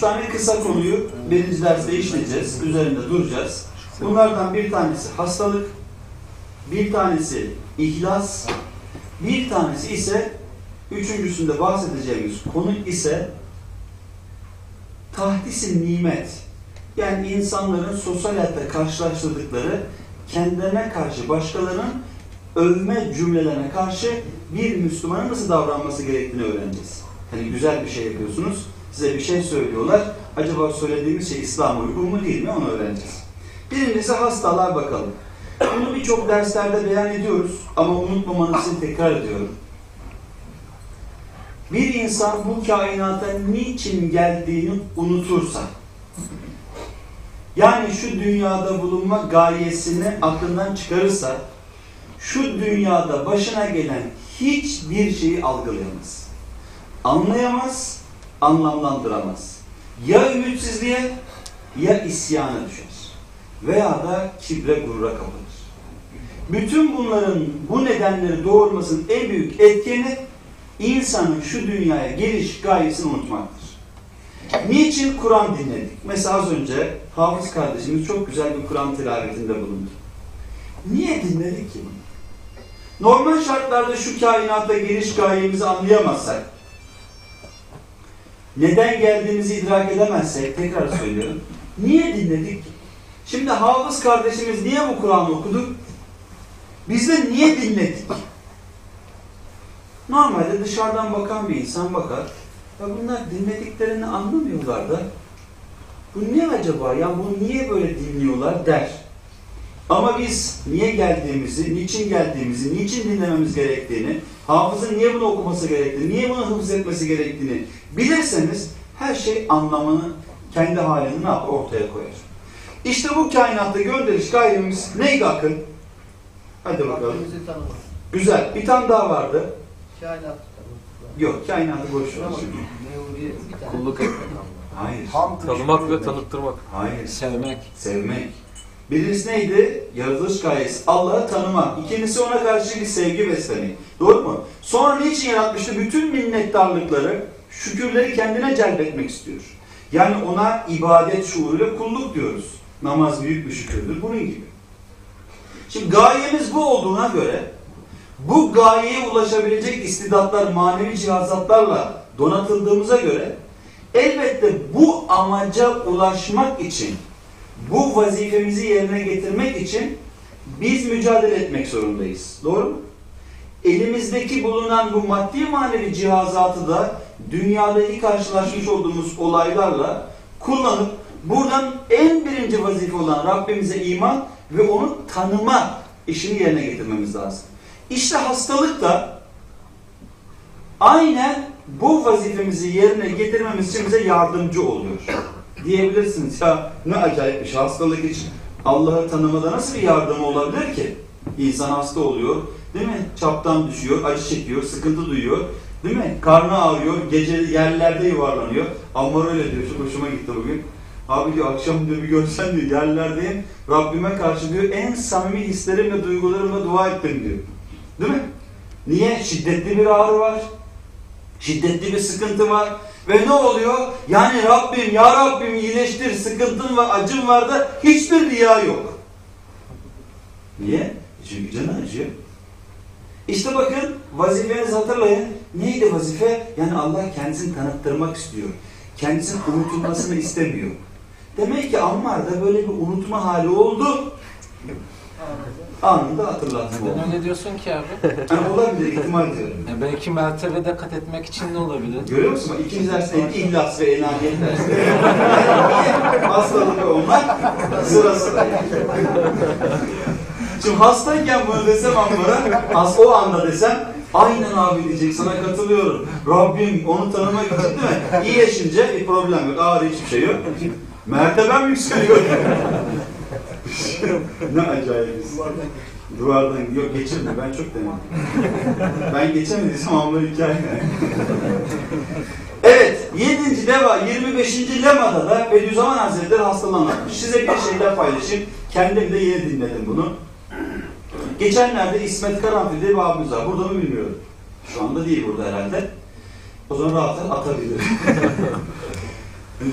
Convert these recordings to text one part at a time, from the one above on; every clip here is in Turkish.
üç tane kısa konuyu birinci derste işleyeceğiz. Üzerinde duracağız. Bunlardan bir tanesi hastalık, bir tanesi ihlas, bir tanesi ise üçüncüsünde bahsedeceğimiz konu ise tahdisi nimet. Yani insanların sosyal hayatta karşılaştırdıkları kendilerine karşı başkalarının övme cümlelerine karşı bir Müslümanın nasıl davranması gerektiğini öğreneceğiz. Hani güzel bir şey yapıyorsunuz, size bir şey söylüyorlar. Acaba söylediğimiz şey İslam uygun mu değil mi onu öğreneceğiz. Birincisi hastalığa bakalım. Bunu birçok derslerde beyan ediyoruz ama unutmamanız için tekrar ediyorum. Bir insan bu kainata niçin geldiğini unutursa, yani şu dünyada bulunma gayesini aklından çıkarırsa, şu dünyada başına gelen hiçbir şeyi algılayamaz. Anlayamaz, anlamlandıramaz. Ya ümitsizliğe ya isyana düşer. Veya da kibre gurura kapılır. Bütün bunların bu nedenleri doğurmasının en büyük etkeni insanın şu dünyaya geliş gayesini unutmaktır. Niçin Kur'an dinledik? Mesela az önce Hafız kardeşimiz çok güzel bir Kur'an tilavetinde bulundu. Niye dinledik ki bunu? Normal şartlarda şu kainatta geliş gayemizi anlayamazsak, neden geldiğimizi idrak edemezsek, tekrar söylüyorum, niye dinledik? Şimdi Hafız kardeşimiz niye bu Kur'an'ı okudu? Biz de niye dinledik? Normalde dışarıdan bakan bir insan bakar, ya bunlar dinlediklerini anlamıyorlar da, bu ne acaba, ya bunu niye böyle dinliyorlar der. Ama biz niye geldiğimizi, niçin geldiğimizi, niçin dinlememiz gerektiğini, hafızın niye bunu okuması gerektiğini, niye bunu hıfz etmesi gerektiğini bilirseniz her şey anlamını kendi halini ne yapar? Ortaya koyar. İşte bu kainatta gönderiş gayemiz neydi akın? Hadi bakalım. Güzel. Bir tane daha vardı. Tanımak. Yok kainatı boş ver. Kulluk etmek. Hayır. Tanımak ve tanıttırmak. Hayır. Sevmek. Sevmek. Birincisi neydi? Yaratılış gayesi. Allah'ı tanımak. İkincisi ona karşı bir sevgi beslemek. Doğru mu? Sonra niçin yaratmıştı? Bütün minnettarlıkları, şükürleri kendine celbetmek istiyor. Yani ona ibadet şuuruyla kulluk diyoruz. Namaz büyük bir şükürdür. Bunun gibi. Şimdi gayemiz bu olduğuna göre bu gayeye ulaşabilecek istidatlar, manevi cihazatlarla donatıldığımıza göre elbette bu amaca ulaşmak için bu vazifemizi yerine getirmek için biz mücadele etmek zorundayız. Doğru mu? Elimizdeki bulunan bu maddi manevi cihazatı da dünyada ilk karşılaşmış olduğumuz olaylarla kullanıp buradan en birinci vazife olan Rabbimize iman ve onu tanıma işini yerine getirmemiz lazım. İşte hastalık da aynen bu vazifemizi yerine getirmemiz için bize yardımcı oluyor. Diyebilirsiniz ya ne acayip bir şey hastalık için Allah'ı tanımada nasıl bir yardımı olabilir ki? İnsan hasta oluyor, değil mi? Çaptan düşüyor, acı çekiyor, sıkıntı duyuyor, değil mi? Karnı ağrıyor, gece yerlerde yuvarlanıyor. Ammar öyle diyor, çok hoşuma gitti bugün. Abi diyor akşam diyor bir görsen diyor yerlerdeyim, Rabbime karşı diyor en samimi hislerimle, duygularımla dua ettim diyor. Değil mi? Niye? Şiddetli bir ağrı var. Şiddetli bir sıkıntı var. Ve ne oluyor? Yani Rabbim, Ya Rabbim iyileştir, sıkıntın ve acım var da hiçbir riya yok. Niye? Çünkü canı acıyor. İşte bakın vazifenizi hatırlayın. Neydi vazife? Yani Allah kendisini tanıttırmak istiyor. Kendisinin unutulmasını istemiyor. Demek ki Ammar'da böyle bir unutma hali oldu. Anında hatırlatma Neden oldu. öyle diyorsun ki abi? Yani olabilir, ihtimal diyorum. Ya belki mertebede kat etmek için ne olabilir? Görüyor musun? İkinci ders neydi? İhlas ve enaniyet dersi. Hastalık olmak sırası. Şimdi hastayken bunu desem Ambar'a, az o anda desem, aynen abi diyecek, sana katılıyorum. Rabbim onu tanımak için değil mi? İyi yaşınca bir problem yok, ağrı hiçbir şey yok. Mertebem yükseliyor. Ne acayip. Duvardan Duvardan yok geçirme ben çok denedim. ben geçemediysem Ambar hikaye. Evet, 7. leva, 25. lemada da Bediüzzaman Hazretleri hastalığını anlatmış. Size bir şeyler paylaşayım. Kendim de yeni dinledim bunu. Geçenlerde İsmet Karanfil diye bir abimiz var. Burada mı bilmiyorum. Şu anda değil burada herhalde. O zaman rahatlar atabilir.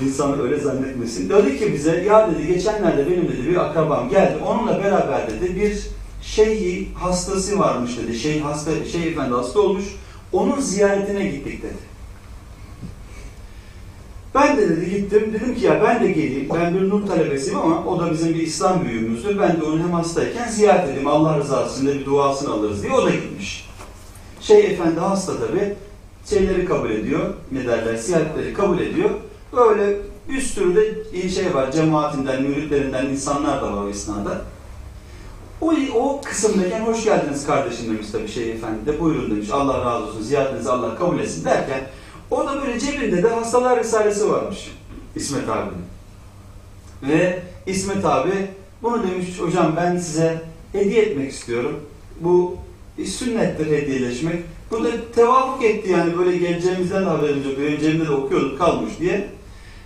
İnsan öyle zannetmesin. Dedi ki bize ya dedi geçenlerde benim dedi bir akrabam geldi. Onunla beraber dedi bir şeyhi hastası varmış dedi. Şey hasta şey efendi hasta olmuş. Onun ziyaretine gittik dedi. Ben de dedi gittim. Dedim ki ya ben de geleyim. Ben bir nur talebesiyim ama o da bizim bir İslam büyüğümüzdür. Ben de onu hem hastayken ziyaret edeyim. Allah rızası için bir duasını alırız diye o da gitmiş. Şey efendi hasta tabi. Şeyleri kabul ediyor. Ne derler? Ziyaretleri kabul ediyor. Böyle bir sürü de şey var. Cemaatinden, müritlerinden insanlar da var o esnada. O, o kısımdayken hoş geldiniz kardeşim demiş tabii şey efendi de buyurun demiş. Allah razı olsun ziyaretinizi Allah kabul etsin derken o da böyle cebinde de hastalar risalesi varmış İsmet abinin. Ve İsmet abi bunu demiş hocam ben size hediye etmek istiyorum. Bu sünnettir hediyeleşmek. Bu da tevafuk etti yani böyle geleceğimizden de haberimiz yok. Benim cebimde de okuyorduk kalmış diye.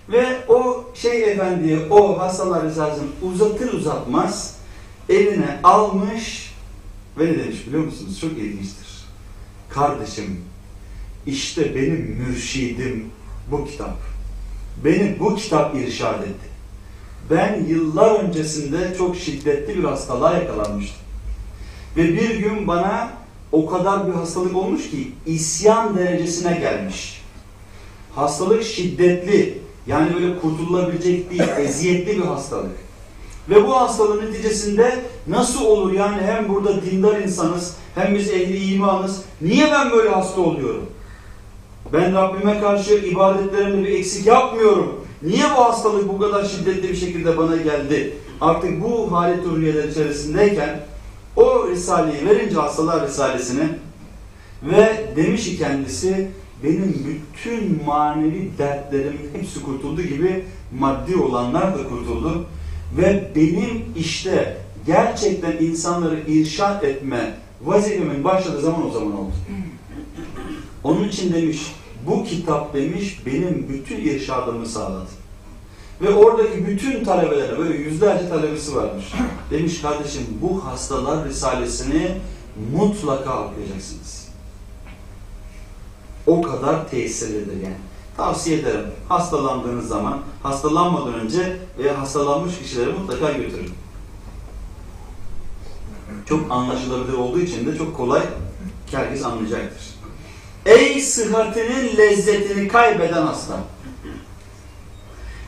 Ve o şey efendiye o hastalar risalesini uzatır uzatmaz eline almış ve ne demiş biliyor musunuz? Çok ilginçtir. Kardeşim işte benim mürşidim bu kitap. Beni bu kitap irşad etti. Ben yıllar öncesinde çok şiddetli bir hastalığa yakalanmıştım. Ve bir gün bana o kadar bir hastalık olmuş ki isyan derecesine gelmiş. Hastalık şiddetli, yani böyle kurtulabilecek değil, eziyetli bir hastalık. Ve bu hastalığın neticesinde nasıl olur yani hem burada dindar insanız, hem biz ehli imanız, niye ben böyle hasta oluyorum? Ben Rabbime karşı ibadetlerimde bir eksik yapmıyorum. Niye bu hastalık bu kadar şiddetli bir şekilde bana geldi? Artık bu halet hürriyeler içerisindeyken o Risale'yi verince hastalar Risalesini ve demiş ki kendisi benim bütün manevi dertlerim hepsi kurtuldu gibi maddi olanlar da kurtuldu. Ve benim işte gerçekten insanları irşat etme vazifemin başladığı zaman o zaman oldu. Onun için demiş, bu kitap demiş benim bütün irşadımı sağladı. Ve oradaki bütün talebelere, böyle yüzlerce talebesi varmış. Demiş kardeşim bu hastalar risalesini mutlaka okuyacaksınız. O kadar tesirlidir yani. Tavsiye ederim. Hastalandığınız zaman, hastalanmadan önce veya hastalanmış kişileri mutlaka götürün. Çok anlaşılabilir olduğu için de çok kolay herkes anlayacaktır. Ey sıhhatinin lezzetini kaybeden hasta.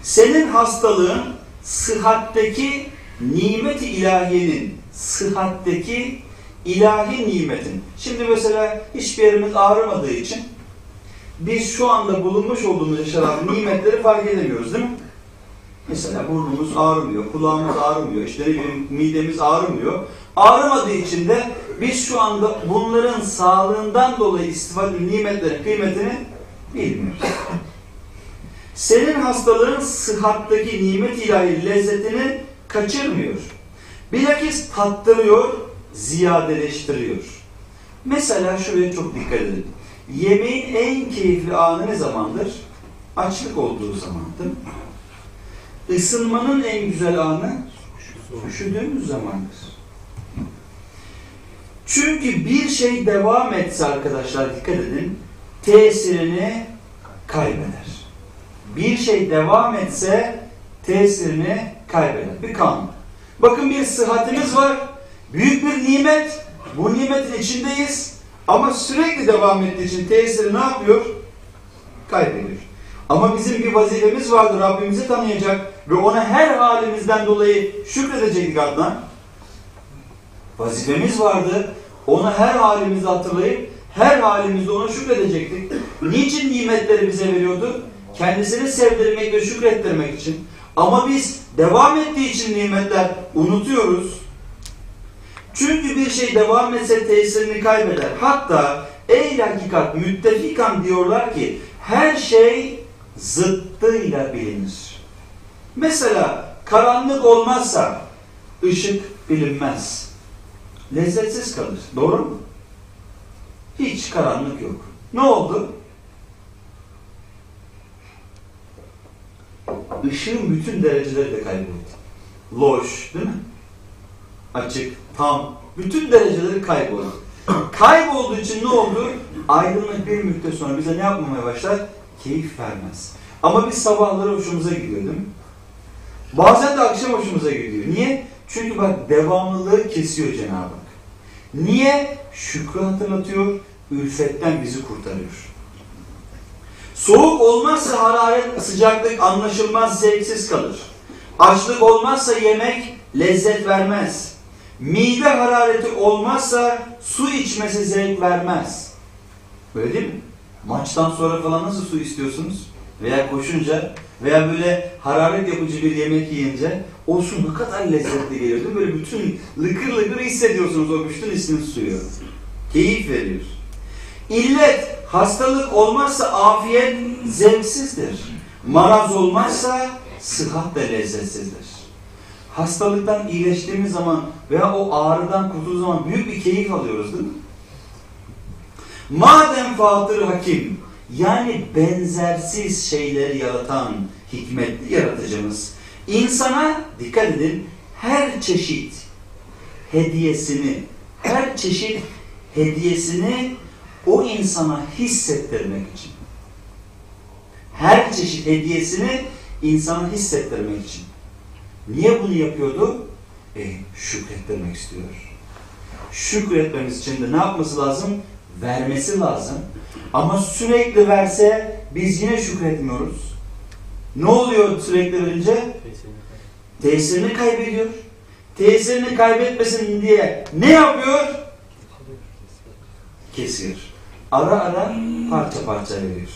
Senin hastalığın sıhhatteki nimet-i ilahiyenin, sıhhatteki ilahi nimetin. Şimdi mesela hiçbir yerimiz ağrımadığı için biz şu anda bulunmuş olduğumuz yaşanan nimetleri fark edemiyoruz değil mi? Mesela burnumuz ağrımıyor, kulağımız ağrımıyor, işte midemiz ağrımıyor. Ağrımadığı için de biz şu anda bunların sağlığından dolayı istifade nimetlerin kıymetini bilmiyoruz. Senin hastalığın sıhhattaki nimet ilahi lezzetini kaçırmıyor. Bilakis tattırıyor, ziyadeleştiriyor. Mesela şuraya çok dikkat edin. Yemeğin en keyifli anı ne zamandır? Açlık olduğu zamandır. Isınmanın en güzel anı üşüdüğümüz zamandır. Çünkü bir şey devam etse arkadaşlar dikkat edin tesirini kaybeder. Bir şey devam etse tesirini kaybeder. Bir kanun. Bakın bir sıhhatimiz var. Büyük bir nimet. Bu nimetin içindeyiz. Ama sürekli devam ettiği için tesiri ne yapıyor? Kaybediyor. Ama bizim bir vazifemiz vardı. Rabbimizi tanıyacak ve ona her halimizden dolayı şükredecektik Adnan. Vazifemiz vardı. Onu her halimizde hatırlayıp her halimizde ona şükredecektik. Niçin nimetleri bize veriyordu? Kendisini sevdirmek ve şükrettirmek için. Ama biz devam ettiği için nimetler unutuyoruz. Çünkü bir şey devam etse tesirini kaybeder. Hatta ey hakikat müttefikan diyorlar ki her şey zıttıyla bilinir. Mesela karanlık olmazsa ışık bilinmez. Lezzetsiz kalır. Doğru mu? Hiç karanlık yok. Ne oldu? Işığın bütün dereceleri de kayboldu. Loş, değil mi? Açık, tam, bütün dereceleri kayboldu. Kaybolduğu için ne oldu? Aydınlık bir müddet sonra bize ne yapmamaya başlar? Keyif vermez. Ama biz sabahları hoşumuza gidiyor değil mi? Bazen de akşam hoşumuza gidiyor. Niye? Çünkü bak devamlılığı kesiyor Cenab-ı Hak. Niye? Şükrü hatırlatıyor, ülfetten bizi kurtarıyor. Soğuk olmazsa hararet, sıcaklık anlaşılmaz, zevksiz kalır. Açlık olmazsa yemek lezzet vermez. Mide harareti olmazsa su içmesi zevk vermez. Öyle değil mi? Maçtan sonra falan nasıl su istiyorsunuz? Veya koşunca veya böyle hararet yapıcı bir yemek yiyince o su ne kadar lezzetli geliyor değil mi? Böyle bütün lıkır lıkır hissediyorsunuz o bütün ismin suyu. Keyif veriyor. İllet, hastalık olmazsa afiyet zevksizdir. Maraz olmazsa sıhhat da lezzetsizdir. Hastalıktan iyileştiğimiz zaman veya o ağrıdan kurtulduğumuz zaman büyük bir keyif alıyoruz değil mi? Madem Fatır Hakim, yani benzersiz şeyleri yaratan hikmetli yaratıcımız, insana, dikkat edin, her çeşit hediyesini, her çeşit hediyesini o insana hissettirmek için. Her çeşit hediyesini insana hissettirmek için. Niye bunu yapıyordu? E, şükrettirmek istiyor. Şükretmemiz için de ne yapması lazım? Vermesi lazım. Ama sürekli verse biz yine şükretmiyoruz. Ne oluyor sürekli verince? Tesirini kaybediyor. Tesirini kaybetmesin diye ne yapıyor? Kesiyor. Ara ara parça parça veriyor.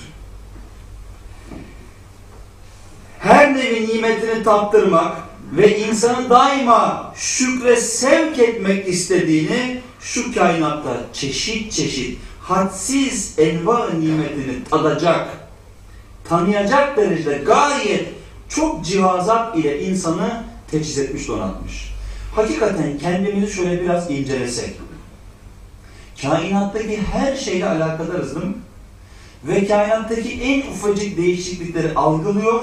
Her nevi nimetini tattırmak ve insanı daima şükre sevk etmek istediğini şu kainatta çeşit çeşit hadsiz enva nimetini tadacak, tanıyacak derecede gayet çok cihazat ile insanı teçhiz etmiş, donatmış. Hakikaten kendimizi şöyle biraz incelesek, kainattaki her şeyle alakadarız değil mi? Ve kainattaki en ufacık değişiklikleri algılıyor,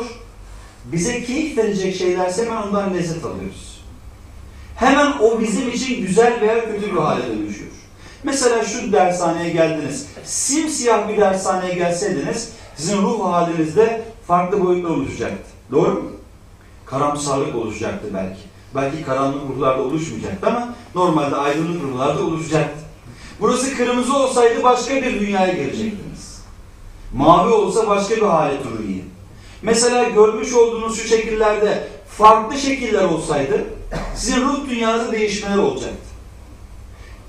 bize keyif verecek şeylerse hemen ondan lezzet alıyoruz. Hemen o bizim için güzel veya kötü bir hale dönüşüyor. Mesela şu dershaneye geldiniz, simsiyah bir dershaneye gelseydiniz, sizin ruh halinizde farklı boyutlar oluşacaktı. Doğru mu? Karamsarlık oluşacaktı belki. Belki karanlık ruhlarda oluşmayacaktı ama normalde aydınlık ruhlarda oluşacaktı. Burası kırmızı olsaydı başka bir dünyaya girecektiniz. Mavi olsa başka bir hale turuniye. Mesela görmüş olduğunuz şu şekillerde farklı şekiller olsaydı sizin ruh dünyanızda değişmeler olacaktı.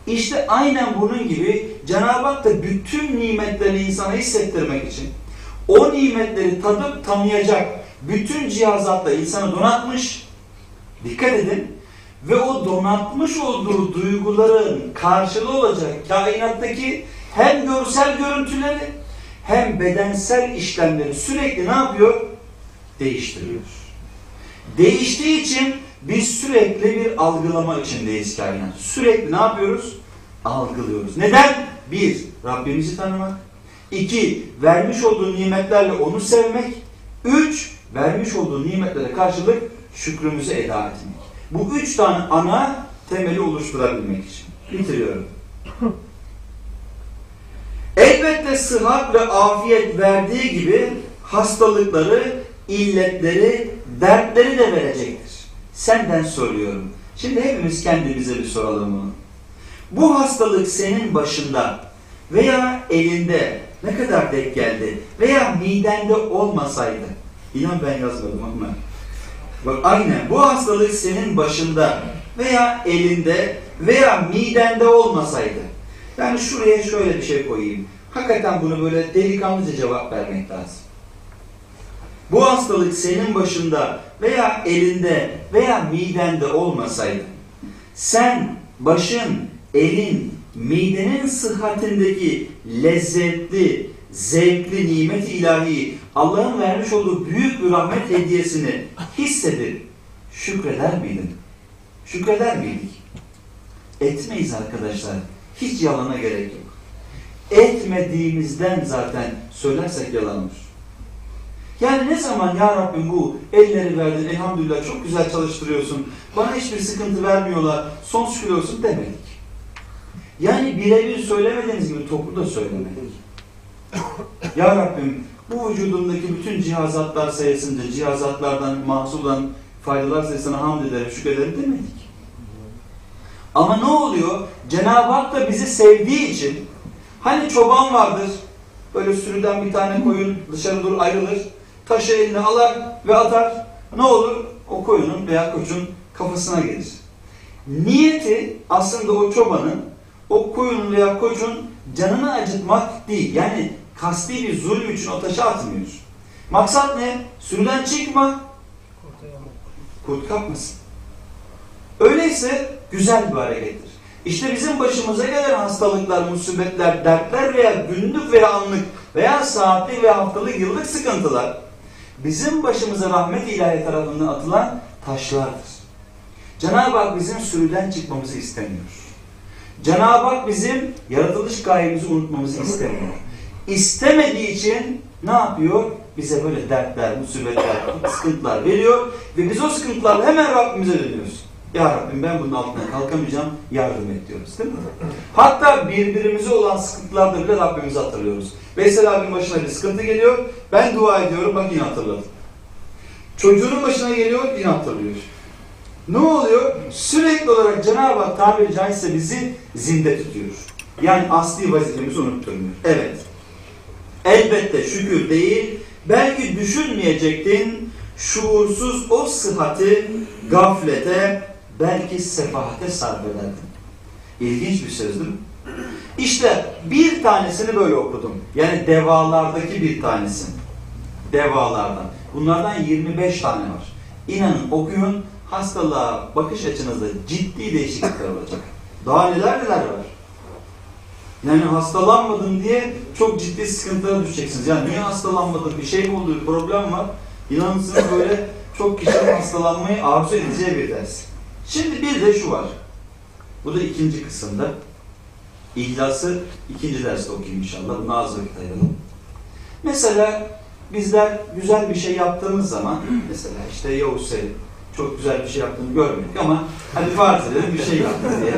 İşte aynen bunun gibi Cenab-ı Hak da bütün nimetlerini insana hissettirmek için o nimetleri tadıp tanıyacak bütün cihazatla insanı donatmış. Dikkat edin. Ve o donatmış olduğu duyguların karşılığı olacak kainattaki hem görsel görüntüleri hem bedensel işlemleri sürekli ne yapıyor? Değiştiriyor. Değiştiği için biz sürekli bir algılama içindeyiz kainat. Sürekli ne yapıyoruz? Algılıyoruz. Neden? Bir, Rabbimizi tanımak. İki, vermiş olduğu nimetlerle onu sevmek. Üç, vermiş olduğu nimetlere karşılık şükrümüzü eda etmek. Bu üç tane ana temeli oluşturabilmek için. Bitiriyorum. Elbette sıhhat ve afiyet verdiği gibi hastalıkları, illetleri, dertleri de verecektir. Senden soruyorum. Şimdi hepimiz kendimize bir soralım bunu. Bu hastalık senin başında veya elinde ne kadar denk geldi veya midende olmasaydı inan ben yazmadım ama bak aynen bu hastalık senin başında veya elinde veya midende olmasaydı yani şuraya şöyle bir şey koyayım hakikaten bunu böyle delikanlıca cevap vermek lazım bu hastalık senin başında veya elinde veya midende olmasaydı sen başın, elin, midenin sıhhatindeki lezzetli, zevkli nimet ilahi Allah'ın vermiş olduğu büyük bir rahmet hediyesini hissedip şükreder miydin? Şükreder miydik? Etmeyiz arkadaşlar. Hiç yalana gerek yok. Etmediğimizden zaten söylersek yalan. Yani ne zaman ya Rabbim bu elleri verdin elhamdülillah çok güzel çalıştırıyorsun bana hiçbir sıkıntı vermiyorlar son şükür olsun demedik. Yani birebir söylemediğiniz gibi toplu da söylemedik. Ya Rabbim bu vücudundaki bütün cihazatlar sayesinde cihazatlardan mahsulan faydalar sayısına hamd ederim, şükrederim demedik. Ama ne oluyor? Cenab-ı Hak da bizi sevdiği için hani çoban vardır böyle sürüden bir tane koyun dışarı doğru ayrılır taşı eline alar ve atar ne olur? O koyunun veya koçun kafasına gelir. Niyeti aslında o çobanın o koyunun veya koçun canını acıtmak değil. Yani kasti bir zulüm için o taşı atmıyor. Maksat ne? Sürüden çıkma, kurt kapmasın. Öyleyse güzel bir harekettir. İşte bizim başımıza gelen hastalıklar, musibetler, dertler veya günlük veya anlık veya saatlik veya haftalık, yıllık sıkıntılar bizim başımıza rahmet ilahi tarafından atılan taşlardır. Cenab-ı Hak bizim sürüden çıkmamızı istemiyor. Cenab-ı Hak bizim yaratılış gayemizi unutmamızı istemiyor. İstemediği için ne yapıyor? Bize böyle dertler, musibetler, sıkıntılar veriyor ve biz o sıkıntılarla hemen Rabbimize dönüyoruz. Ya Rabbim ben bunun altından kalkamayacağım, yardım et diyoruz değil mi? Hatta birbirimize olan sıkıntılarda bile Rabbimizi hatırlıyoruz. Veysel abinin başına bir sıkıntı geliyor, ben dua ediyorum, bak yine hatırladım. Çocuğunun başına geliyor, yine hatırlıyor. Ne oluyor? Sürekli olarak Cenab-ı Hak tabiri caizse bizi zinde tutuyor. Yani asli vazifemizi unutturmuyor. Evet. Elbette şükür değil, belki düşünmeyecektin, şuursuz o sıhhati gaflete, belki sefahate sarf ederdin. İlginç bir söz değil mi? İşte bir tanesini böyle okudum. Yani devalardaki bir tanesi. Devalardan. Bunlardan 25 tane var. İnanın okuyun hastalığa bakış açınızda ciddi değişiklikler olacak. Daha neler neler var. Yani hastalanmadın diye çok ciddi sıkıntılara düşeceksiniz. Yani niye hastalanmadın, bir şey mi oldu, bir problem var. İnanırsınız böyle çok kişinin hastalanmayı arzu edeceği bir ders. Şimdi bir de şu var. Bu da ikinci kısımda. İhlası ikinci derste okuyayım inşallah. Bunu az vakit ayıralım. Mesela bizler güzel bir şey yaptığımız zaman mesela işte Yavuz Selim çok güzel bir şey yaptığını görmedik ama hadi farz edelim bir şey yaptı diye.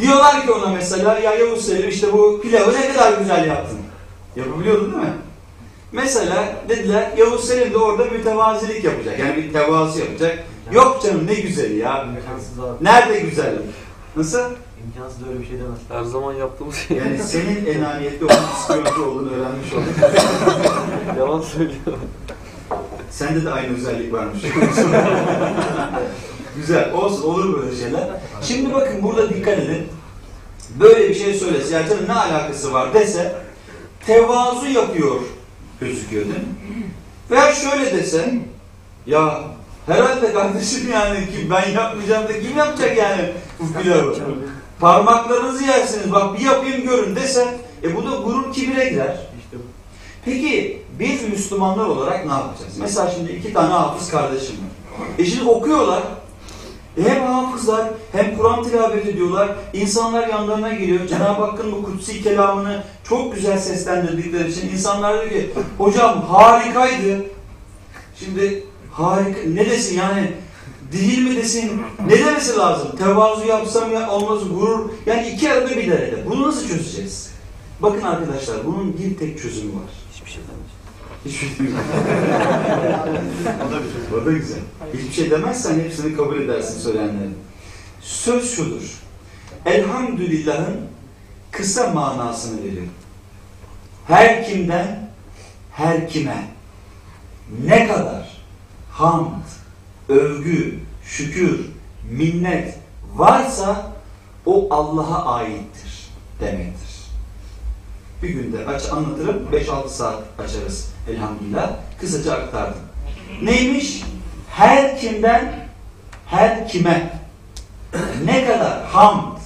Diyorlar ki ona mesela ya Yavuz Selim işte bu pilavı ne kadar güzel yaptın. Yapabiliyordun değil mi? Mesela dediler Yavuz Selim de orada mütevazilik yapacak. Yani bir tevazu yapacak. Yok canım ne güzeli ya. İmkansız abi. Nerede güzellik? Nasıl? İmkansız öyle bir şey demez. Her zaman yaptığımız şey. Yani senin enaniyetli onun psikolojik olduğunu öğrenmiş olduk. Yalan söylüyor. Sende de aynı özellik varmış. Güzel. Olsun. Olur böyle şeyler. Şimdi bakın burada dikkat edin. Böyle bir şey söylese, ya canım ne alakası var dese tevazu yapıyor gözüküyor değil mi? Veya şöyle dese ya herhalde kardeşim yani ki ben yapmayacağım da kim yapacak yani bu pilavı? Parmaklarınızı yersiniz bak bir yapayım görün dese e bu da gurur kibire girer. İşte bu. Peki biz Müslümanlar olarak ne yapacağız? Mesela şimdi iki tane hafız kardeşim var. E şimdi okuyorlar. E hem hafızlar hem Kur'an tilavet ediyorlar. İnsanlar yanlarına geliyor. Cenab-ı Hakk'ın bu kutsi kelamını çok güzel seslendirdikleri için insanlar diyor ki hocam harikaydı. Şimdi harika ne desin yani değil mi desin ne demesi lazım? Tevazu yapsam ya olmaz gurur. Yani iki arada bir derede. Bunu nasıl çözeceğiz? Bakın arkadaşlar bunun bir tek çözümü var. Hiçbir şey demez. Hiçbir şey yok. O da bir. O da güzel. Hiçbir şey demezsen hepsini kabul edersin söyleyenlerin. Söz şudur. Elhamdülillah'ın kısa manasını veriyor. Her kimden, her kime ne kadar hamd, övgü, şükür, minnet varsa o Allah'a aittir demektir. Bir günde aç anlatırım, 5-6 saat açarız elhamdülillah. Kısaca aktardım. Neymiş? Her kimden, her kime ne kadar hamd,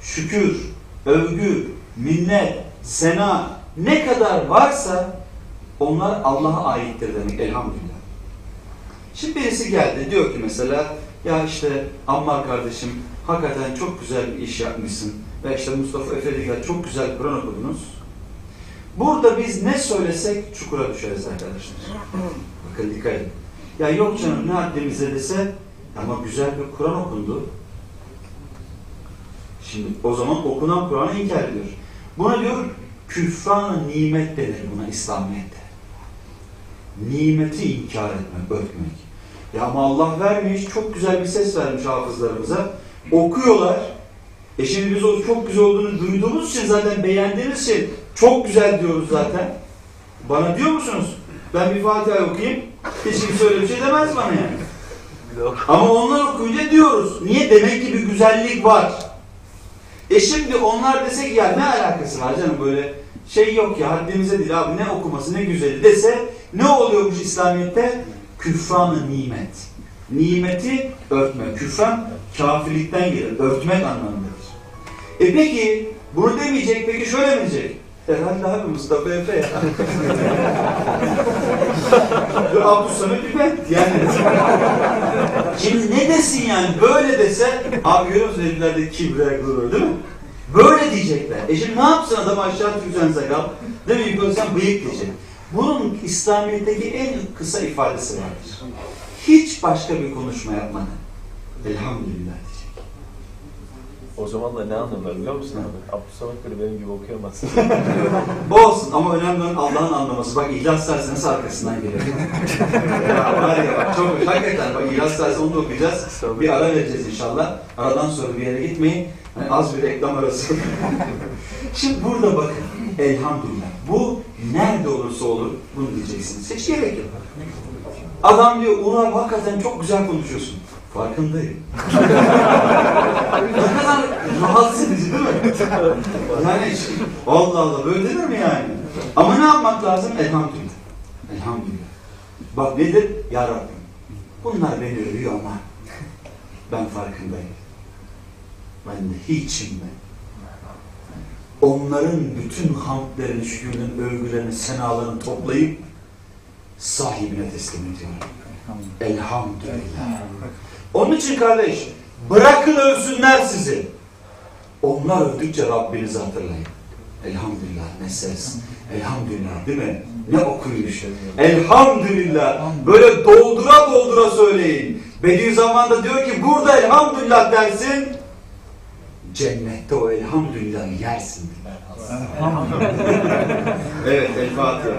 şükür, övgü, minnet, sena ne kadar varsa onlar Allah'a aittir demek elhamdülillah. Şimdi birisi geldi diyor ki mesela ya işte Ammar kardeşim hakikaten çok güzel bir iş yapmışsın ve işte Mustafa Efendi çok güzel Kur'an okudunuz. Burada biz ne söylesek çukura düşeriz arkadaşlar. Bakın dikkat edin. Ya yok canım ne haddimize dese ama güzel bir Kur'an okundu. Şimdi o zaman okunan Kur'an'ı inkar ediyor. Buna diyor Küfran nimet denir buna İslamiyet'te. Nimeti inkar etmek, örtmek. Ya ama Allah vermiş, çok güzel bir ses vermiş hafızlarımıza. Okuyorlar. E şimdi biz o çok güzel olduğunu duyduğumuz için zaten beğendiğimiz için çok güzel diyoruz zaten. Bana diyor musunuz? Ben bir Fatiha okuyayım. Hiç kimse öyle bir şey demez bana yani. Ama onlar okuyunca diyoruz. Niye? Demek ki bir güzellik var. E şimdi onlar desek ya ne alakası var canım böyle şey yok ya haddimize değil abi ne okuması ne güzeli dese ne oluyormuş İslamiyet'te? Küfran-ı nimet. Nimeti örtme. Küfran kafirlikten gelir. Örtmek anlamındadır. E peki bunu demeyecek peki şöyle mi diyecek? Herhalde abi Mustafa Efe ya. Ve Abdülsamet Bülent yani. Şimdi ne desin yani? Böyle dese, abi görüyor musun heriflerde kibre gurur değil mi? Böyle diyecekler. E şimdi ne yapsın adam aşağı tükürsen sakal, değil mi? Yukarı sen bıyık diyecek. Bunun İslamiyet'teki en kısa ifadesi vardır. Hiç başka bir konuşma yapmadan. Elhamdülillah diyecek. O zaman da ne anlarlar biliyor musun abi? Abdülsamit böyle benim gibi okuyamaz. Olsun ama önemli olan Allah'ın anlaması. Bak İhlas derseniz arkasından geliyor. ya var ya bak çok hakikaten bak İhlas dersi onu da okuyacağız. Bir ara vereceğiz inşallah. Aradan sonra bir yere gitmeyin. Hani az bir reklam arası. Şimdi burada bakın. Elhamdülillah. Nerede olursa olur bunu diyeceksiniz. Gerek yok. Adam diyor Uğur hakikaten çok güzel konuşuyorsun. Farkındayım. ne kadar rahatsız edici değil mi? Yani Allah Allah böyle denir mi yani? Ama ne yapmak lazım? Elhamdülillah. Elhamdülillah. Bak nedir? Ya Rabbim. Bunlar beni övüyor ama ben farkındayım. Ben de hiçim ben. Onların bütün hamdlerini, şükürlerini, övgülerini, senalarını toplayıp sahibine teslim ediyorum. Elhamdülillah. Onun için kardeş, bırakın övsünler sizi. Onlar övdükçe Rabbinizi hatırlayın. Elhamdülillah ne ses. Elhamdülillah değil mi? Ne okuyuş. Elhamdülillah. Böyle doldura doldura söyleyin. Bediüzzaman diyor ki burada elhamdülillah dersin. Cennette o elhamdülillah yersin. evet El Fatiha.